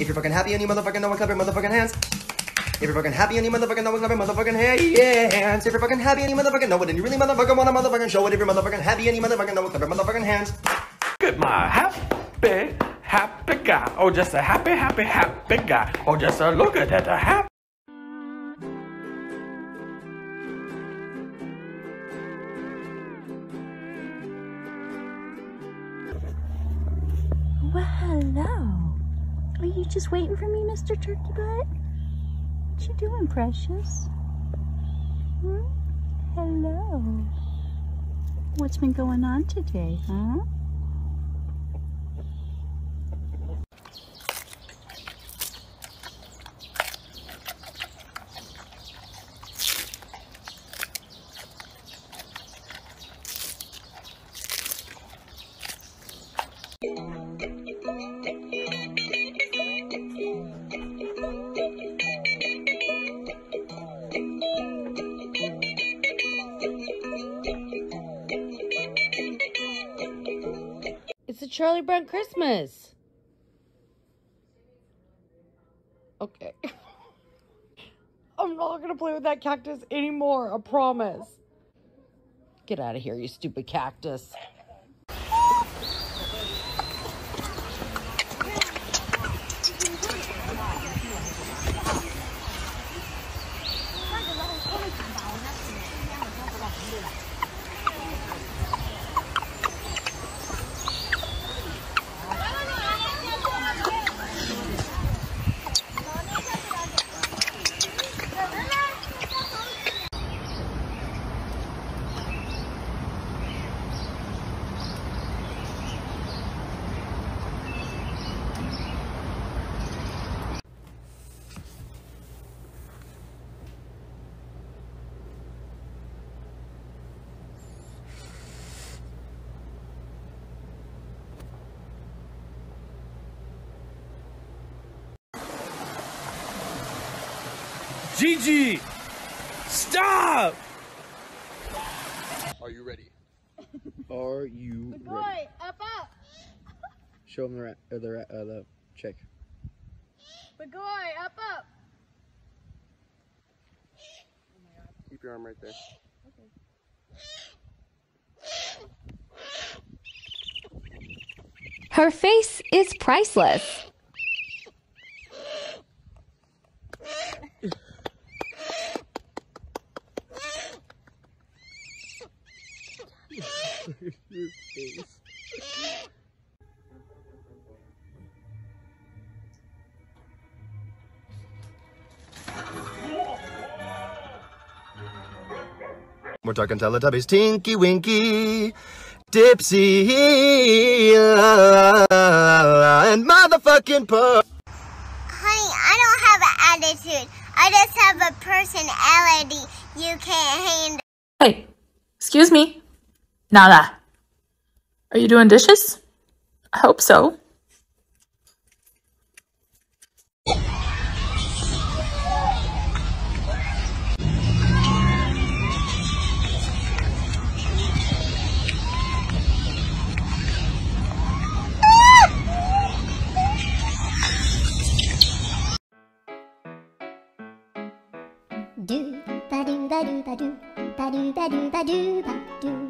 If you're fucking happy and you motherfucking know it, clap your motherfucking hands. If you're fucking happy and you motherfucking know it, clap your motherfucking hands. If you're fucking happy and you motherfucking know it, and you really motherfucking wanna motherfucking show it. If you're motherfucking happy and you motherfucking know it, clap your motherfucking hands. Look at my happy, happy guy. Oh, just a happy, happy, happy guy. Oh, just a look at that, a happy. Well, hello. You just waiting for me, Mr. Turkey Butt? What you doing, precious? Hmm? Hello. What's been going on today, huh? It's a Charlie Brown Christmas. Okay. I'm not gonna play with that cactus anymore, I promise. Get out of here, you stupid cactus. Gigi! Stop! Are you ready? Are you ready? Boy, up up. Show them the ra- or the ra- uh, the check. But boy, up up. Keep your arm right there. Okay. Her face is priceless. Your face. We're talking Teletubbies, Tinky Winky, Dipsy, and motherfucking Puss. Honey, I don't have an attitude. I just have a personality you can't handle. Hey, excuse me. Nada. Are you doing dishes? I hope so. Do ba do ba do ba do ba do ba do ba do ba do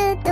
トゥトゥ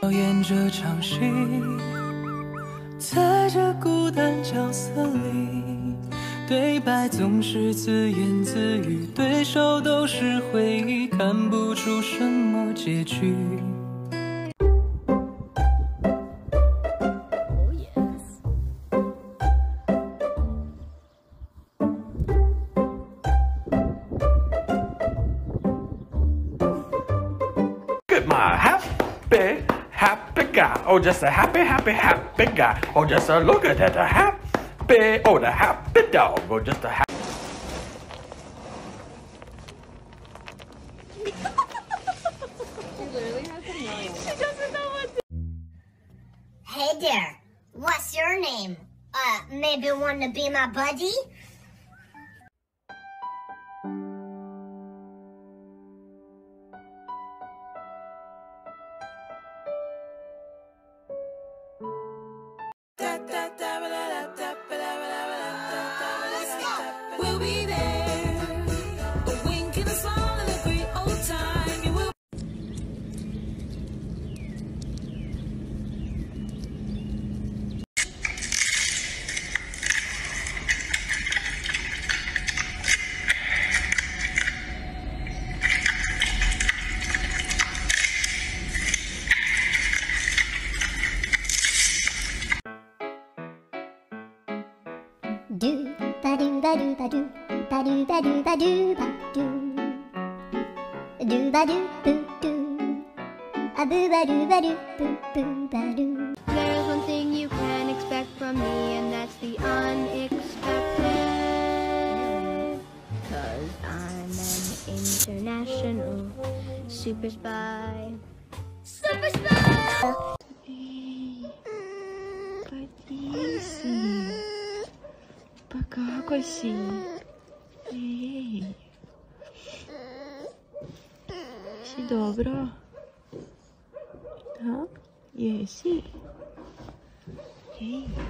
表演这场戏，在这孤单角色里，对白总是自言自语，对手都是回忆，看不出什么结局。Look at my happy, happy guy. Oh, just a happy, happy, happy guy. Oh, just a look at that, a happy, oh, the happy dog. Oh, just a happy. Hey there, what's your name? Uh, maybe want to be my buddy? We'll ba do ba do ba do do ba do boo do a boo ba do ba do boo boo ba do. There's one thing you can expect from me, and that's the unexpected. Cause I'm an international super spy. Super spy! Покакайся. Ей. jesi dobro? Da? Jesi? Ej.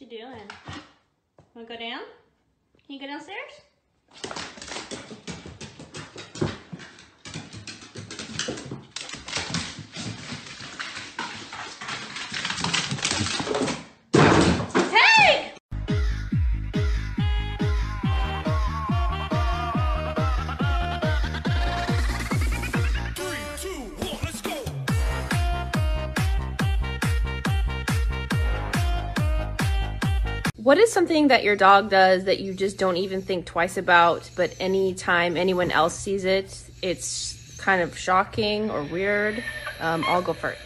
You doing? Wanna go down? Can you go downstairs? What is something that your dog does that you just don't even think twice about, but anytime anyone else sees it, it's kind of shocking or weird? Um, I'll go first.